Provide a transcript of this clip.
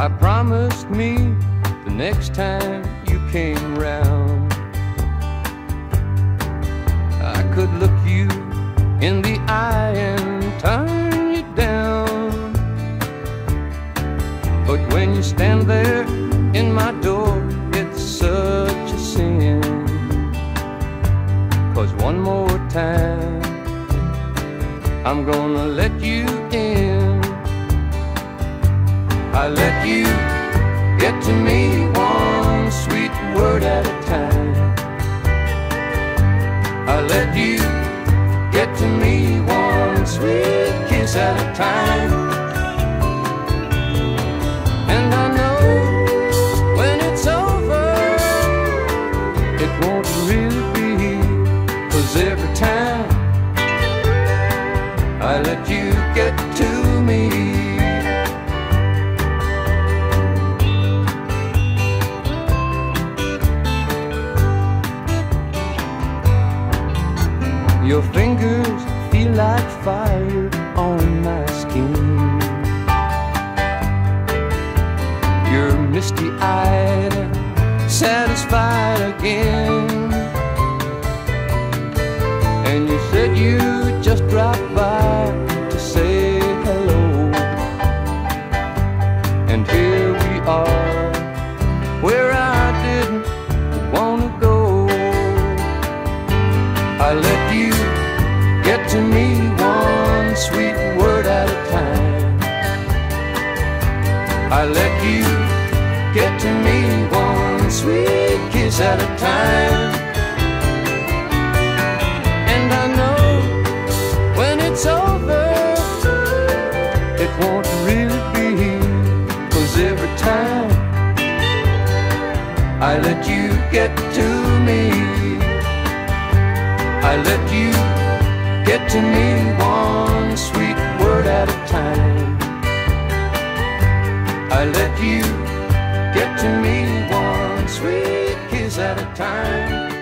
I promised me the next time you came round, I could look you in the eye and turn you down. But when you stand there in my door, it's such a sin. Cause one more time, I'm gonna let you in. I let you get to me one sweet word at a time. I let you get to me one sweet kiss at a time. And I know when it's over, it won't really be. Cause every time I let you get to me. Your fingers feel like fire on my skin. You're misty eyed, satisfied again. And you said you just dropped by to say hello. And here we are, where I didn't wanna go. I let you get to me one sweet word at a time. I let you get to me one sweet kiss at a time. And I know when it's over, it won't really be. Cause every time I let you get to me. I let you to me one sweet word at a time. I let you get to me one sweet kiss at a time.